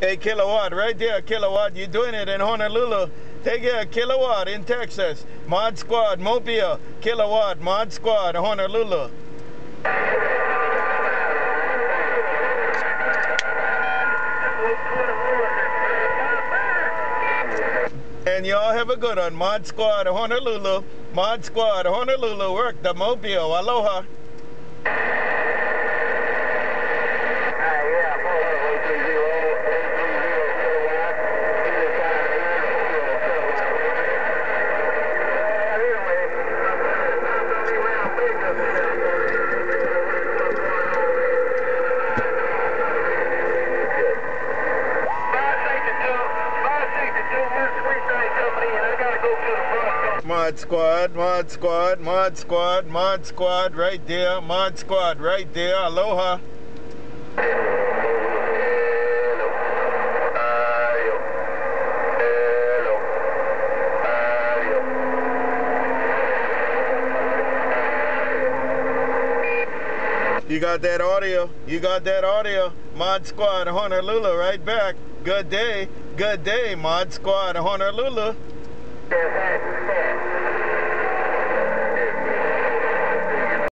Hey, Kilowatt, right there, Kilowatt. You're doing it in Honolulu. Take care, Kilowatt in Texas. Mod Squad, Mobile. Kilowatt, Mod Squad, Honolulu. And y'all have a good one. Mod Squad, Honolulu. Mod Squad, Honolulu. Work the Mobile. Aloha. Mod Squad, Mod Squad, Mod Squad, Mod Squad, right there, Mod Squad, right there, aloha. You got that audio. You got that audio. Mod Squad, Honolulu, right back. Good day. Good day, Mod Squad, Honolulu.